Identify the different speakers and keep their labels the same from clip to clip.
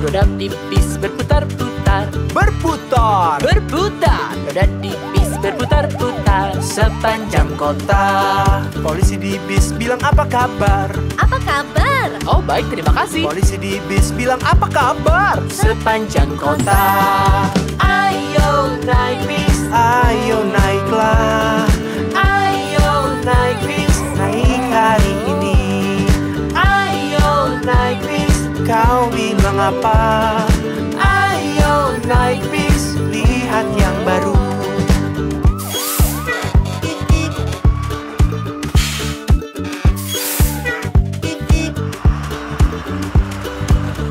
Speaker 1: Roda di bis berputar-putar.
Speaker 2: Berputar.
Speaker 1: Berputar. Roda di bis berputar-putar Sepanjang kota.
Speaker 2: Polisi di bis bilang apa kabar?
Speaker 3: Apa kabar?
Speaker 1: Oh baik terima kasih.
Speaker 2: Polisi di bis bilang apa kabar?
Speaker 1: Sepanjang kota. Ayo naik bis
Speaker 2: Kau bilang apa
Speaker 1: Ayo naik bis
Speaker 2: Lihat yang baru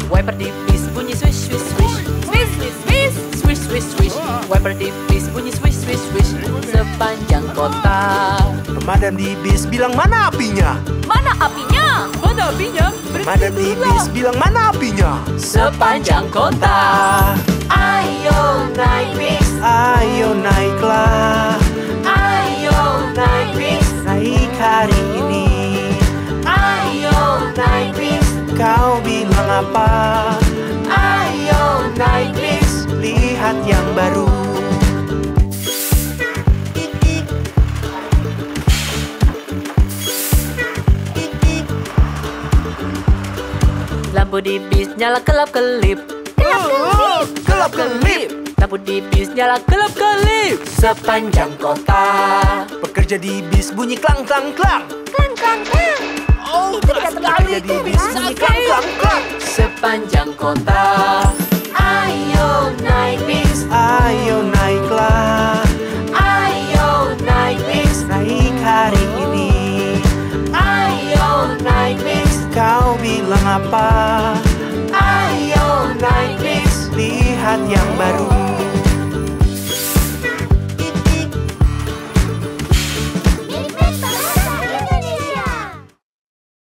Speaker 1: Wiper di bis bunyi swish swish swish
Speaker 3: Swiss, Swiss, Swiss.
Speaker 1: Swish swish swish Wiper di bis bunyi swish swish swish Sepanjang kota
Speaker 2: Pemadam di bis bilang mana apinya
Speaker 3: Mana apinya?
Speaker 1: Mana apinya?
Speaker 2: Pemadam di bis bilang mana apinya?
Speaker 1: Sepanjang kota. Ayo naik bis.
Speaker 2: Ayo naiklah.
Speaker 1: Ayo naik bis.
Speaker 2: Naik hari ini.
Speaker 1: Ayo naik bis.
Speaker 2: Kau bilang apa?
Speaker 1: Ayo naik bis.
Speaker 2: Lihat yang baru
Speaker 1: Lampu di bis nyala kelap kelip.
Speaker 2: Gelap kelip.
Speaker 1: Lampu di bis nyala kelap kelip. Sepanjang kota.
Speaker 2: Pekerja di bis bunyi klang klang klang.
Speaker 3: Klang, klang, klang.
Speaker 1: Oh
Speaker 2: Pekerja di bis bunyi klang klang klang.
Speaker 1: Sepanjang kota. Ayo naik bis.
Speaker 2: Ayo apa
Speaker 1: Ayo naik bis.
Speaker 2: Lihat yang baru.